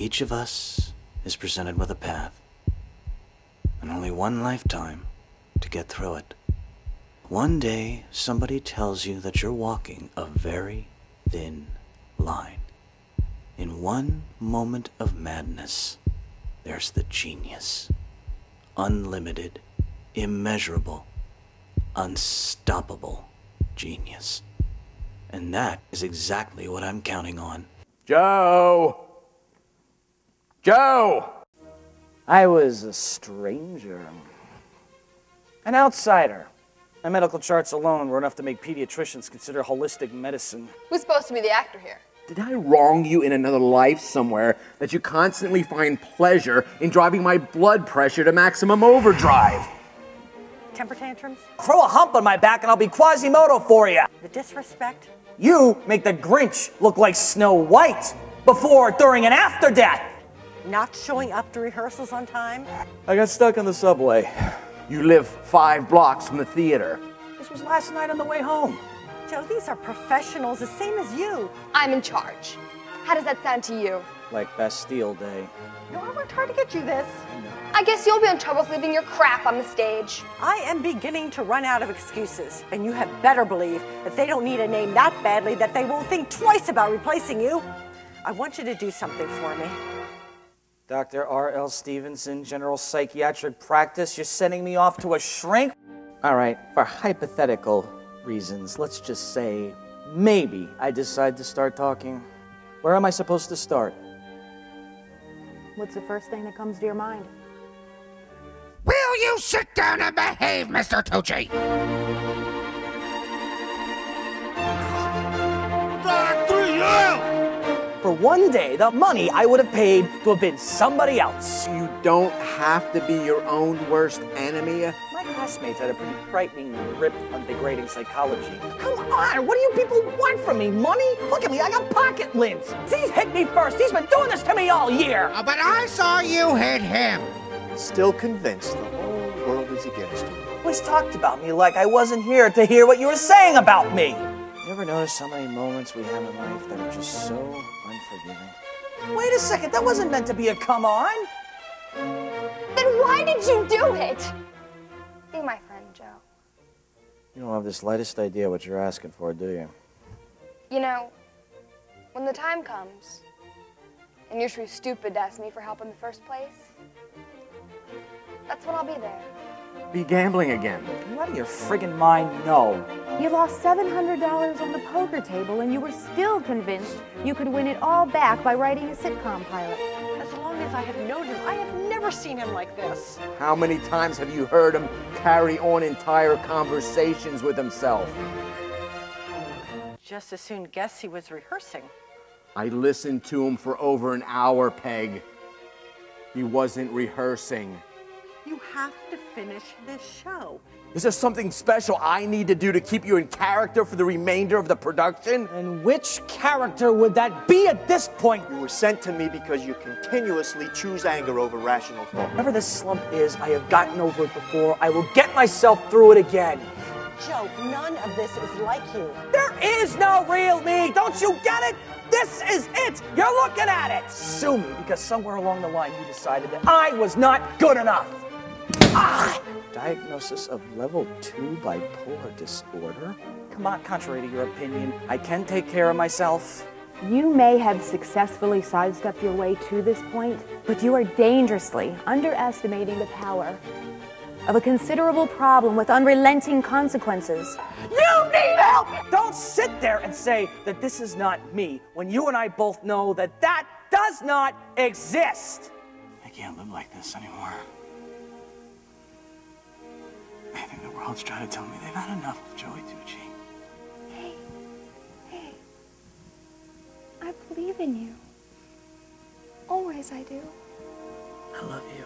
Each of us is presented with a path, and only one lifetime to get through it. One day, somebody tells you that you're walking a very thin line. In one moment of madness, there's the genius. Unlimited, immeasurable, unstoppable genius. And that is exactly what I'm counting on. Joe! Joe! I was a stranger, an outsider. My medical charts alone were enough to make pediatricians consider holistic medicine. Who's supposed to be the actor here? Did I wrong you in another life somewhere that you constantly find pleasure in driving my blood pressure to maximum overdrive? Temper tantrums? Throw a hump on my back and I'll be Quasimodo for you. The disrespect? You make the Grinch look like Snow White before, during, and after death. Not showing up to rehearsals on time? I got stuck on the subway. You live five blocks from the theater. This was last night on the way home. Joe, these are professionals, the same as you. I'm in charge. How does that sound to you? Like Bastille Day. No, I worked hard to get you this. I guess you'll be in trouble with leaving your crap on the stage. I am beginning to run out of excuses, and you had better believe that they don't need a name that badly that they won't think twice about replacing you. I want you to do something for me. Dr. R.L. Stevenson, General Psychiatric Practice, you're sending me off to a shrink? All right, for hypothetical reasons, let's just say maybe I decide to start talking. Where am I supposed to start? What's the first thing that comes to your mind? Will you sit down and behave, Mr. Tucci? For one day, the money I would have paid to have been somebody else. You don't have to be your own worst enemy. My classmates had a pretty frightening grip on degrading psychology. Come on, what do you people want from me? Money? Look at me, I got pocket lint. He's hit me first. He's been doing this to me all year. Oh, but I saw you hit him. Still convinced the whole world is against you. Always talked about me like I wasn't here to hear what you were saying about me. You ever notice how many moments we have in life that are just so unforgiving? Wait a second, that wasn't meant to be a come on. Then why did you do it? Be my friend, Joe. You don't have the slightest idea what you're asking for, do you? You know, when the time comes, and you're too stupid to ask me for help in the first place, that's when I'll be there. Be gambling again. You out of your friggin' mind? No. You lost $700 on the poker table and you were still convinced you could win it all back by writing a sitcom pilot. As long as I have known him, I have never seen him like this. How many times have you heard him carry on entire conversations with himself? Just as soon guess he was rehearsing. I listened to him for over an hour, Peg. He wasn't rehearsing. You have to finish this show. Is there something special I need to do to keep you in character for the remainder of the production? And which character would that be at this point? You were sent to me because you continuously choose anger over rational thought. Whatever this slump is, I have gotten over it before. I will get myself through it again. Joe, none of this is like you. There is no real me. Don't you get it? This is it. You're looking at it. Sue me because somewhere along the line you decided that I was not good enough. Diagnosis of level 2 bipolar disorder? Come on, contrary to your opinion, I can take care of myself. You may have successfully sidestepped your way to this point, but you are dangerously underestimating the power of a considerable problem with unrelenting consequences. You need help! Don't sit there and say that this is not me when you and I both know that that does not exist. I can't live like this anymore. I think the world's trying to tell me they've had enough of Joey Tucci. Hey, hey, I believe in you. Always I do. I love you.